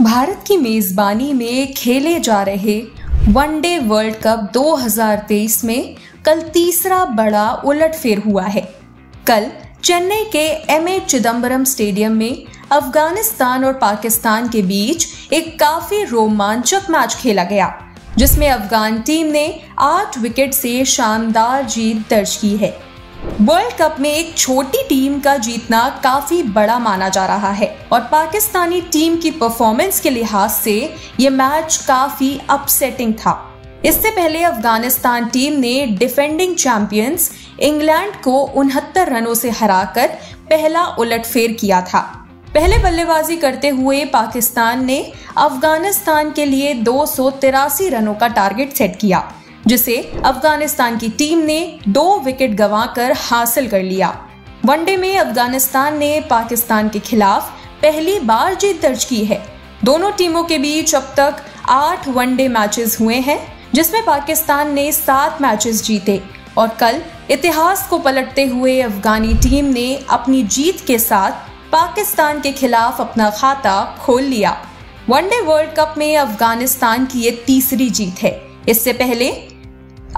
भारत की मेजबानी में खेले जा रहे वनडे वर्ल्ड कप 2023 में कल तीसरा बड़ा उलटफेर हुआ है। कल चेन्नई के एम ए चिदम्बरम स्टेडियम में अफ़गानिस्तान और पाकिस्तान के बीच एक काफ़ी रोमांचक मैच खेला गया, जिसमें अफगान टीम ने आठ विकेट से शानदार जीत दर्ज की है। वर्ल्ड कप में एक छोटी टीम का जीतना काफ़ी बड़ा माना जा रहा है और पाकिस्तानी टीम की परफॉर्मेंस के लिहाज से ये मैच काफ़ी अपसेटिंग था। इससे पहले अफ़गानिस्तान टीम ने डिफेंडिंग चैंपियंस इंग्लैंड को उनहत्तर रनों से हराकर पहला उलटफेर किया था। पहले बल्लेबाजी करते हुए पाकिस्तान ने अफ़गानिस्तान के लिए दो सौ तिरासी रनों का टारगेट सेट किया। जिसे अफ़गानिस्तान की टीम ने दो विकेट गंवाकर हासिल कर लिया। वनडे में अफ़गानिस्तान ने पाकिस्तान के खिलाफ पहली बार जीत दर्ज की है। दोनों टीमों के बीच अब तक आठ वनडे मैचेस हुए हैं, जिसमें पाकिस्तान ने सात मैचेस जीते और कल इतिहास को पलटते हुए अफगानी टीम ने अपनी जीत के साथ पाकिस्तान के खिलाफ अपना खाता खोल लिया। वनडे वर्ल्ड कप में अफ़गानिस्तान की ये तीसरी जीत है। इससे पहले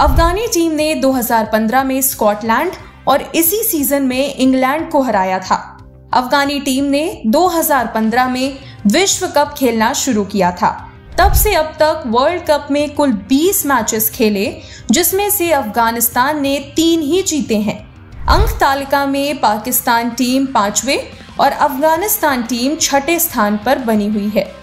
अफगानी टीम ने 2015 में स्कॉटलैंड और इसी सीज़न में इंग्लैंड को हराया था। अफगानी टीम ने 2015 में विश्व कप खेलना शुरू किया था। तब से अब तक वर्ल्ड कप में कुल 20 मैचेस खेले, जिसमें से अफ़गानिस्तान ने तीन ही जीते हैं। अंक तालिका में पाकिस्तान टीम पांचवे और अफ़गानिस्तान टीम छठे स्थान पर बनी हुई है।